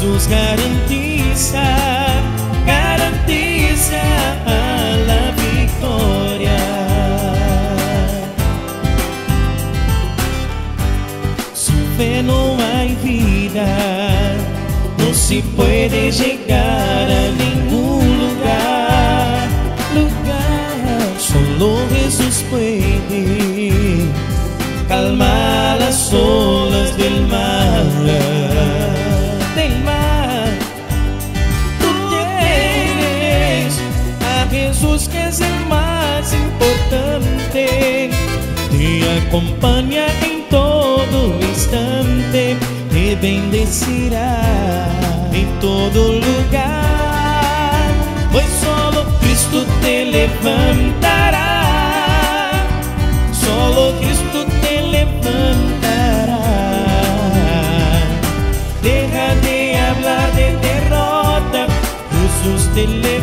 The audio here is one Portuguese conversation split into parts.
Jesús garantiza, garantiza la victoria. Sin fe no hay vida, no se puede llegar. Jesús que es el más importante, te acompaña en todo instante te bendecirá em todo lugar, pois solo Cristo te levantará, solo Cristo te levantará. Deja de hablar de derrota, Jesus te levanta,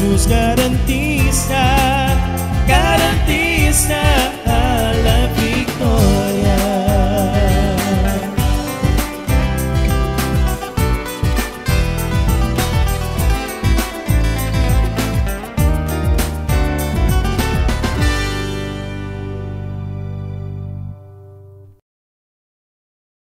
Jesus garantiza, garantiza a la vida.